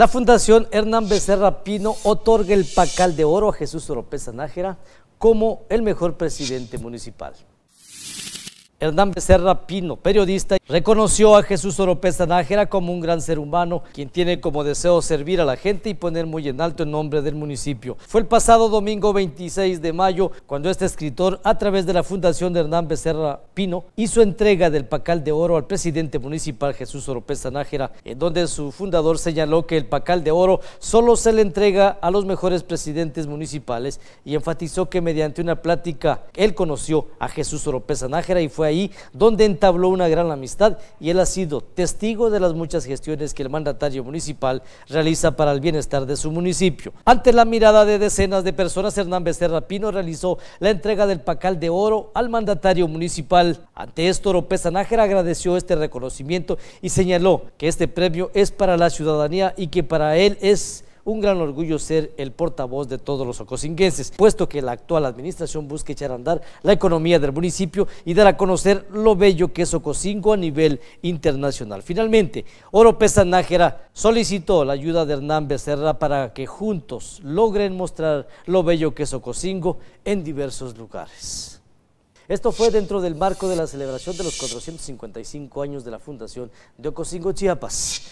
La Fundación Hernán Becerra Pino otorga el Pacal de Oro a Jesús Oropesa Nájera como el mejor presidente municipal. Hernán Becerra Pino, periodista, reconoció a Jesús Oropesa Nájera como un gran ser humano, quien tiene como deseo servir a la gente y poner muy en alto el nombre del municipio. Fue el pasado domingo 26 de mayo cuando este escritor, a través de la Fundación de Hernán Becerra Pino, hizo entrega del Pacal de Oro al presidente municipal Jesús Oropesa Nájera, en donde su fundador señaló que el Pacal de Oro solo se le entrega a los mejores presidentes municipales y enfatizó que mediante una plática él conoció a Jesús Oropesa Nájera y fue ahí donde entabló una gran amistad y él ha sido testigo de las muchas gestiones que el mandatario municipal realiza para el bienestar de su municipio. Ante la mirada de decenas de personas, Hernán Becerra Pino realizó la entrega del Pacal de Oro al mandatario municipal. Ante esto, Oropesa Nájera agradeció este reconocimiento y señaló que este premio es para la ciudadanía y que para él es un gran orgullo ser el portavoz de todos los ocosinguenses, puesto que la actual administración busca echar a andar la economía del municipio y dar a conocer lo bello que es Ocosingo a nivel internacional. Finalmente, Oro Nájera solicitó la ayuda de Hernán Becerra para que juntos logren mostrar lo bello que es Ocosingo en diversos lugares. Esto fue dentro del marco de la celebración de los 455 años de la fundación de Ocosingo Chiapas.